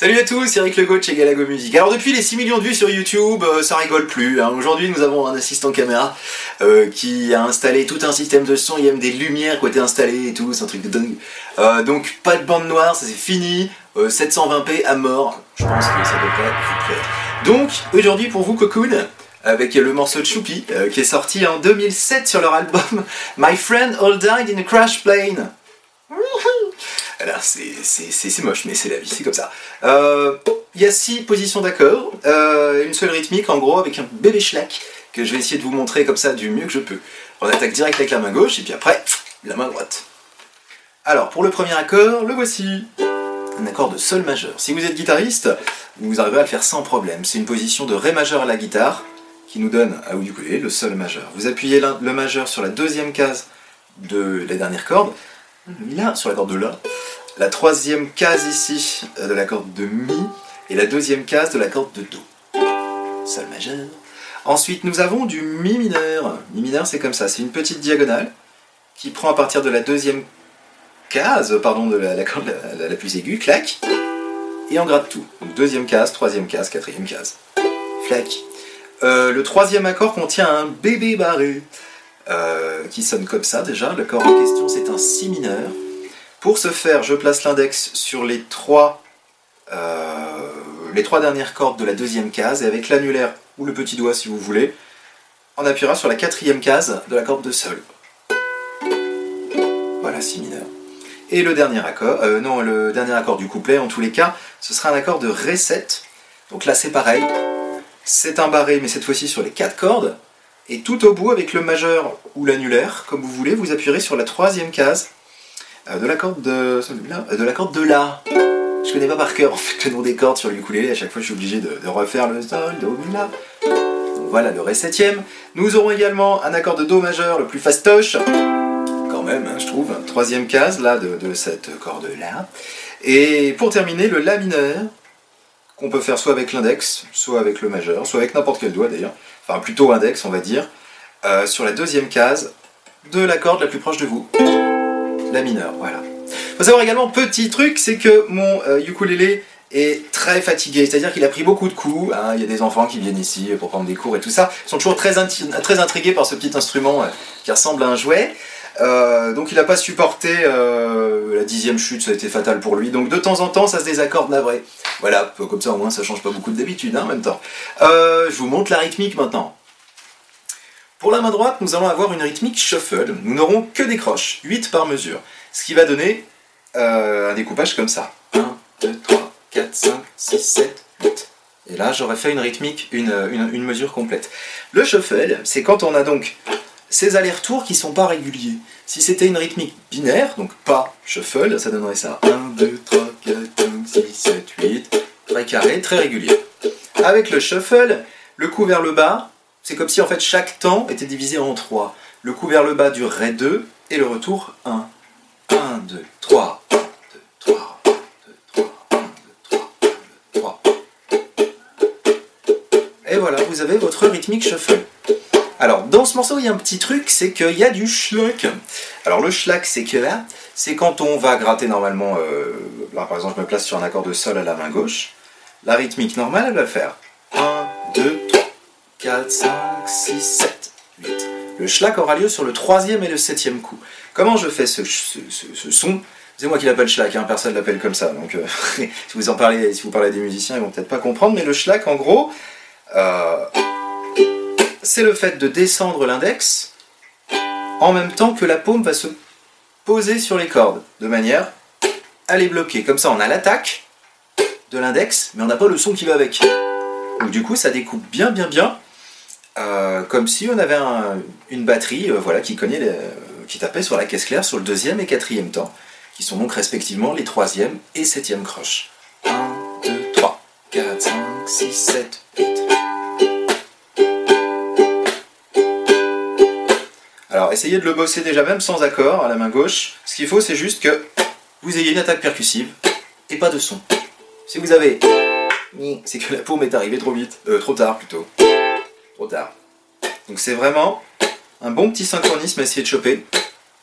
Salut à tous, Eric Legault de chez Galago Music. Alors depuis les 6 millions de vues sur YouTube, euh, ça rigole plus. hein. Aujourd'hui nous avons un assistant caméra euh, qui a installé tout un système de son, il y a même des lumières qui ont été installées et tout, c'est un truc de dingue. Euh, donc pas de bande noire, ça c'est fini. Euh, 720p à mort, je pense que ça devrait vous plaire. Donc aujourd'hui pour vous Cocoon, avec le morceau de Choupi qui est sorti en 2007 sur leur album My Friend All Died in a Crash Plane. Alors c'est- moche, mais c'est la vie, c'est comme ça. Euh, Il y a six positions d'accords, euh, une seule rythmique en gros avec un bébé schlack que je vais essayer de vous montrer comme ça du mieux que je peux. On attaque direct avec la main gauche et puis après la main droite. Alors pour le premier accord, le voici. Un accord de sol majeur. Si vous êtes guitariste, vous arriverez à le faire sans problème. C'est une position de ré majeur à la guitare qui nous donne à ukulélé le sol majeur. Vous appuyez le majeur sur la deuxième case de la dernière corde, là sur la corde de la, la troisième case ici euh, de la corde de mi et la deuxième case de la corde de do. Sol majeur. Ensuite, nous avons du mi mineur. Mi mineur, c'est comme ça, c'est une petite diagonale qui prend à partir de la deuxième case, pardon, de la, la corde la, plus aiguë, clac, et on gratte tout. Donc deuxième case, troisième case, quatrième case. Flac. Euh, le troisième accord contient un bébé barré euh, qui sonne comme ça déjà. L'accord en question, c'est un si. Pour ce faire, je place l'index sur les trois, euh, les trois dernières cordes de la deuxième case et avec l'annulaire ou le petit doigt si vous voulez, on appuiera sur la quatrième case de la corde de sol. Voilà, si mineur. Et le dernier accord, euh, non, le dernier accord du couplet, en tous les cas, ce sera un accord de Ré 7. Donc là, c'est pareil. C'est un barré, mais cette fois-ci sur les quatre cordes. Et tout au bout, avec le majeur ou l'annulaire, comme vous voulez, vous appuierez sur la troisième case de la corde de, euh, de la corde de la. Je connais pas par cœur en fait le nom des cordes sur le ukulélé. À chaque fois, je suis obligé de, refaire le sol, do, la. Donc voilà le ré septième. Nous aurons également un accord de do majeur, le plus fastoche, quand même, hein, je trouve. Troisième case là de, de cette corde là. Et pour terminer, le la mineur qu'on peut faire soit avec l'index, soit avec le majeur, soit avec n'importe quel doigt d'ailleurs. Enfin plutôt index, on va dire. euh, sur la deuxième case de la corde la plus proche de vous. La mineure, voilà. Faut savoir également, petit truc, c'est que mon euh, ukulélé est très fatigué, c'est-à-dire qu'il a pris beaucoup de coups. hein. Il y a des enfants qui viennent ici pour prendre des cours et tout ça. Ils sont toujours très, très intrigués par ce petit instrument euh, qui ressemble à un jouet. Euh, donc il n'a pas supporté euh, la dixième chute, ça a été fatal pour lui. Donc de temps en temps, ça se désaccorde navré. Voilà, comme ça au moins ça change pas beaucoup d'habitude hein, en même temps. Euh, je vous montre la rythmique maintenant. Pour la main droite, nous allons avoir une rythmique shuffle. Nous n'aurons que des croches, 8 par mesure. Ce qui va donner euh, un découpage comme ça. 1, 2, 3, 4, 5, 6, 7, 8. Et là, j'aurais fait une rythmique, une, mesure complète. Le shuffle, c'est quand on a donc ces allers-retours qui sont pas réguliers. Si c'était une rythmique binaire, donc pas shuffle, ça donnerait ça. 1, 2, 3, 4, 5, 6, 7, 8. Très carré, très régulier. Avec le shuffle, le coup vers le bas, c'est comme si en fait chaque temps était divisé en 3. Le coup vers le bas durerait 2 et le retour 1. 1, 2, 3, 1, 2, 3, 1, 2, 3, 1, 2, 3, 1, 2, 3. Et voilà, vous avez votre rythmique shuffle. Alors, dans ce morceau, il y a un petit truc, c'est qu'il y a du schluck. Alors, le schluck, c'est que là, c'est quand on va gratter normalement. euh, là, par exemple, je me place sur un accord de sol à la main gauche. La rythmique normale, elle va faire 1, 2, 3, 4, 5, 6, 7, 8. Le schluck aura lieu sur le troisième et le septième coup. Comment je fais ce, ce- son? C'est moi qui l'appelle schluck, hein, personne ne l'appelle comme ça. Donc, euh, si vous en parlez, si vous parlez des musiciens, ils vont peut-être pas comprendre. Mais le schluck, en gros, euh, c'est le fait de descendre l'index en même temps que la paume va se poser sur les cordes, de manière à les bloquer. Comme ça, on a l'attaque de l'index, mais on n'a pas le son qui va avec. Donc du coup, ça découpe bien, bien, bien, euh, comme si on avait un- une batterie, euh, voilà, qui cognait, les- qui tapait sur la caisse claire sur le deuxième et quatrième temps, qui sont donc respectivement les troisième et septième croches. 1, 2, 3, 4, 5, 6, 7, 8. Alors, essayez de le bosser déjà même sans accord à la main gauche. Ce qu'il faut, c'est juste que vous ayez une attaque percussive et pas de son. Si vous avez c'est que la paume est arrivée trop vite, Euh, trop tard plutôt, trop tard. Donc c'est vraiment un bon petit synchronisme à essayer de choper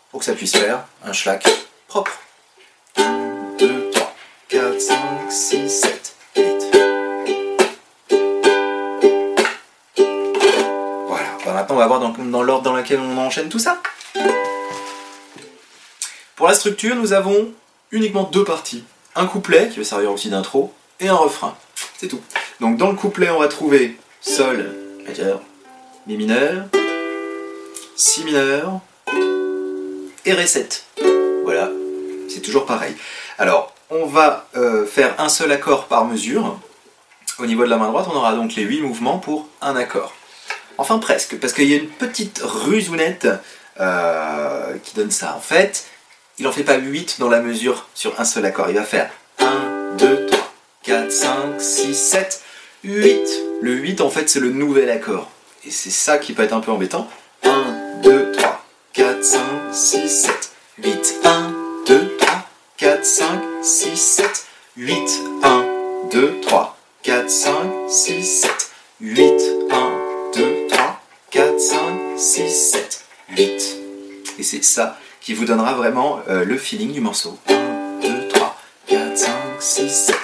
pour que ça puisse faire un schlack propre. 1, 2, 3, 4, 5, 6, 7, 8. Voilà, bah, maintenant on va voir dans, dans l'ordre dans lequel on enchaîne tout ça. Pour la structure, nous avons uniquement deux parties. Un couplet, qui va servir aussi d'intro, et un refrain. C'est tout. Donc dans le couplet, on va trouver Sol, majeur, Mi mineur, Si mineur et Ré 7. Voilà, c'est toujours pareil. Alors, on va euh, faire un seul accord par mesure. Au niveau de la main droite, on aura donc les 8 mouvements pour un accord. Enfin presque, parce qu'il y a une petite rusounette euh, qui donne ça. En fait, il n'en fait pas 8 dans la mesure sur un seul accord. Il va faire 1, 2, 3, 4, 5, 6, 7, 8. Le 8, en fait, c'est le nouvel accord. Et c'est ça qui peut être un peu embêtant. 1, 2, 3, 4, 5, 6, 7, 8. 1, 2, 3, 4, 5, 6, 7, 8. 1, 2, 3, 4, 5, 6, 7, 8. 1, 2, 3, 4, 5, 6, 7, 8. Et c'est ça qui vous donnera vraiment euh, le feeling du morceau. 1, 2, 3, 4, 5, 6, 7,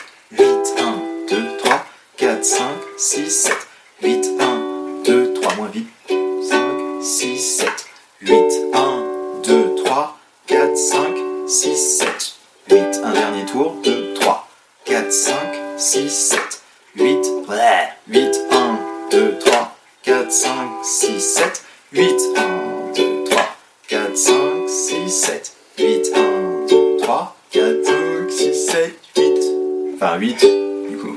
6, 7, 8. 1, 2, 3, moins vite. 5, 6, 7, 8. 1, 2, 3, 4, 5, 6, 7, 8. Un dernier tour. 2, 3, 4, 5, 6, 7, 8. 8, 1, 2, 3, 4, 5, 6, 7, 8. 1, 2, 3, 4, 5, 6, 7, 8. 1, 2, 3, 4, 5, 6, 7, 8. Enfin 8, du coup.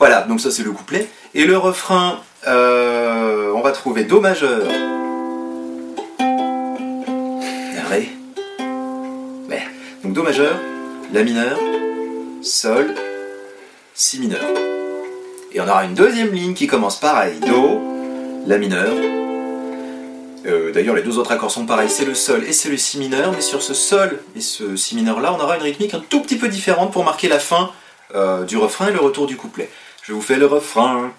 Voilà, donc ça c'est le couplet. Et le refrain, euh, on va trouver Do majeur, Ré, ouais. donc Do majeur, La mineur, Sol, Si mineur. Et on aura une deuxième ligne qui commence pareil, Do, La mineur. Euh, D'ailleurs, les deux autres accords sont pareils, c'est le Sol et c'est le Si mineur, mais sur ce Sol et ce Si mineur là, on aura une rythmique un tout petit peu différente pour marquer la fin euh, du refrain et le retour du couplet. Je vous fais le refrain.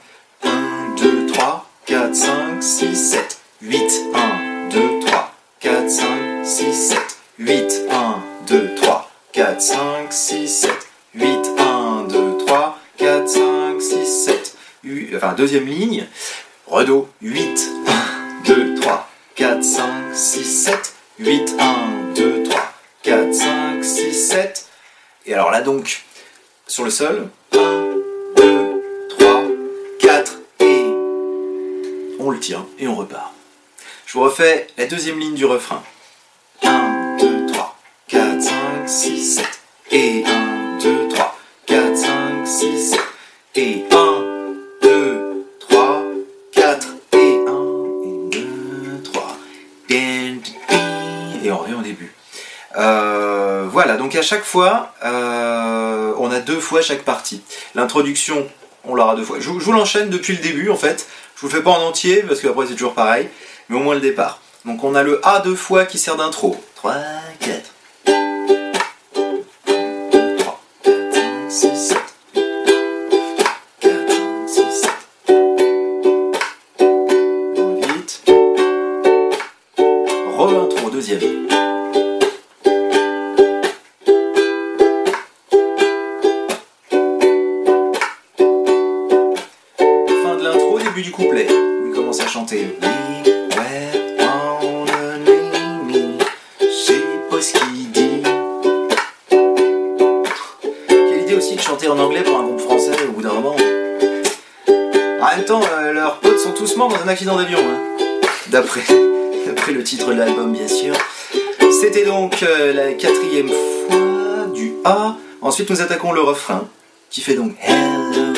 1, 2, 3, 4, 5, 6, 7, 8, 1, 2, 3, 4, 5, 6, 7, 8, 1, 2, 3, 4, 5, 6, 7, 8, 1, 2, 3, 4, 5, 6, 7, 8, enfin deuxième ligne, redo, 8, 1, 2, 3, 4, 5, 6, 7, 8, 1, 2, 3, 4, 5, 6, 7, et alors là donc, sur le sol, on le tient et on repart. Je vous refais la deuxième ligne du refrain. 1, 2, 3, 4, 5, 6, 7. Et 1, 2, 3, 4, 5, 6, 7. Et 1, 2, 3, 4. Et 1, et 2, 3. Et on revient au début. Euh, voilà, donc à chaque fois, euh, on a deux fois chaque partie. L'introduction, on l'aura deux fois. Je, vous- l'enchaîne depuis le début en fait. Je vous le fais pas en entier parce qu'après c'est toujours pareil, mais au moins le départ. Donc on a le A deux fois qui sert d'intro. 3, 4. En anglais pour un groupe français au bout d'un moment. En même temps, euh, leurs potes sont tous morts dans un accident d'avion. hein. D'après, d'après le titre de l'album, bien sûr. C'était donc euh, la quatrième fois du A. Ensuite, nous attaquons le refrain, qui fait donc Hello.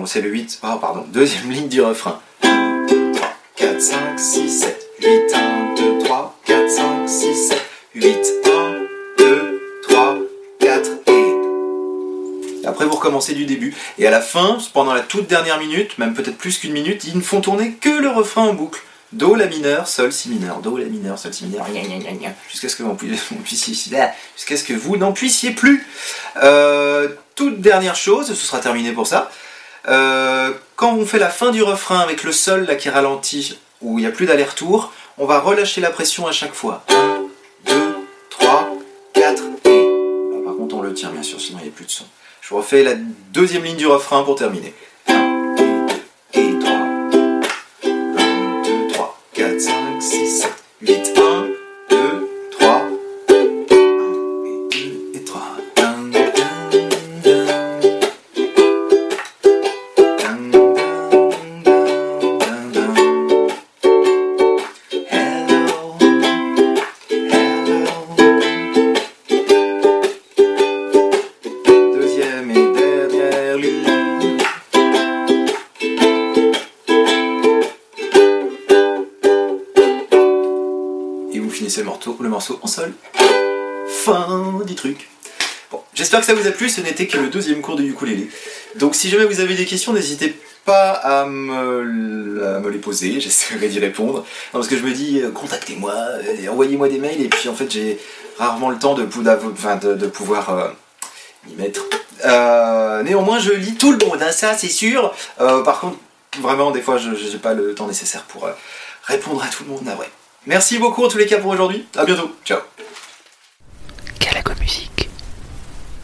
Pardon, c'est le 8. Ah, pardon. Deuxième ligne du refrain. 1, 2, 3, 4, 5, 6, 7. 8, 1, 2, 3, 4, 5, 6, 7. 8, 1, 2, 3, 4 et. Après, vous recommencez du début. Et à la fin, pendant la toute dernière minute, même peut-être plus qu'une minute, ils ne font tourner que le refrain en boucle. Do, la mineur, sol, si mineur. Do, la mineur, sol, si mineur. jusqu'à ce que vous n'en puissiez plus. Euh, toute dernière chose, ce sera terminé pour ça. Euh, quand on fait la fin du refrain avec le sol là qui ralentit où il n'y a plus d'aller-retour, on va relâcher la pression à chaque fois. 1, 2, 3, 4 et... Par contre on le tient bien sûr, sinon il n'y a plus de son. Je refais la deuxième ligne du refrain pour terminer. 1 et 2 et 3. 1, 2, 3, 4, 5, 6, 7, 8. Et vous finissez le morceau, le morceau en sol. Fin du truc. Bon, j'espère que ça vous a plu, ce n'était que le deuxième cours de ukulélé. Donc si jamais vous avez des questions, n'hésitez pas à me, les poser, j'essaierai d'y répondre. Parce que je me dis, euh, contactez-moi, euh, envoyez-moi des mails, et puis en fait j'ai rarement le temps de pouvoir euh, euh, néanmoins, je lis tout le monde, hein, ça c'est sûr. Euh, par contre, vraiment, des fois, je n'ai pas le temps nécessaire pour euh, répondre à tout le monde. Ah ouais. Merci beaucoup en tous les cas pour aujourd'hui. À bientôt. Ciao. Calaco Musique.